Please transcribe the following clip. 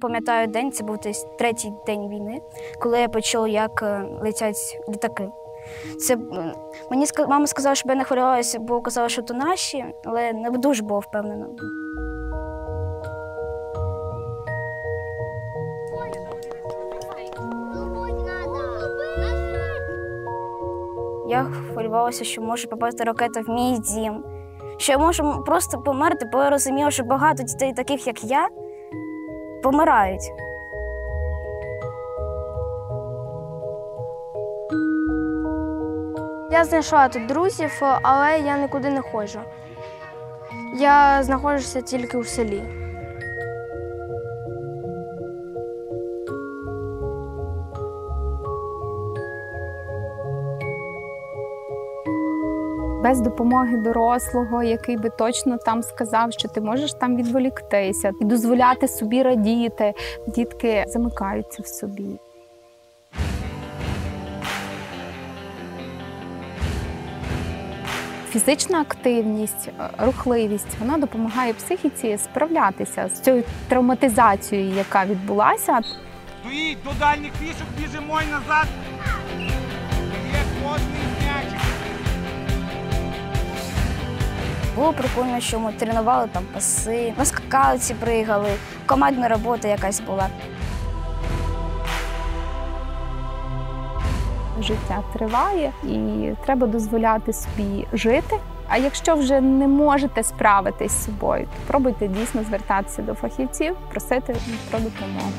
Пам'ятаю день, це був десь третій день війни, коли я почула, як е, летять літаки. Це мені мама сказала, щоб я не хвилювалася, бо казала, що то наші, але не дуже була впевнена. Я хвилювалася, що може попасти ракета в мій дім, що я можу просто померти, бо я розуміла, що багато дітей, таких як я, помирають. Я знайшла тут друзів, але я нікуди не ходжу. Я знаходжуся тільки у селі. Без допомоги дорослого, який би точно там сказав, що ти можеш там відволіктися і дозволяти собі радіти. Дітки замикаються в собі. Фізична активність, е, рухливість вона допомагає психіці справлятися з цією травматизацією, яка відбулася. Стоїть до дальніх фішок, біжимо й назад. Є кожний Було прикольно, що ми тренували там паси, на скакалці пригали, командна робота якась була. життя триває і треба дозволяти собі жити. А якщо вже не можете справитись з собою, то пробуйте дійсно звертатися до фахівців, просити про допомогу.